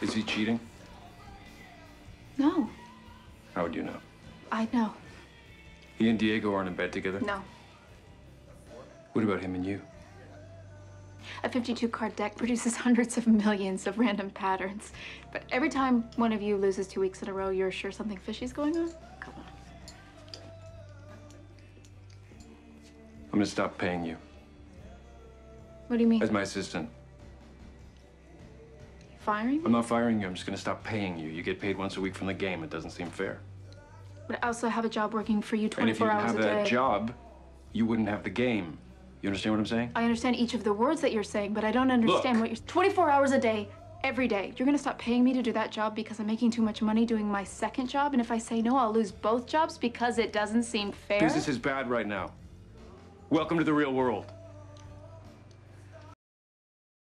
Is he cheating? No, How would you know? I know. He and Diego aren't in bed together? No. What about him and you? A 52 card deck produces hundreds of millions of random patterns. But every time one of you loses two weeks in a row, you're sure something fishy's going on? Come on. I'm gonna stop paying you What do you mean? as my assistant. Firing? I'm not firing you. I'm just gonna stop paying you. You get paid once a week from the game. It doesn't seem fair. But I also have a job working for you And if you 24 didn't hours have a that day. job, you wouldn't have the game. You understand what I'm saying? I understand each of the words that you're saying, but I don't understand Look. what you're 24 hours a day, every day. You're gonna stop paying me to do that job because I'm making too much money doing my second job, and if I say no, I'll lose both jobs because it doesn't seem fair. Business is bad right now. Welcome to the real world.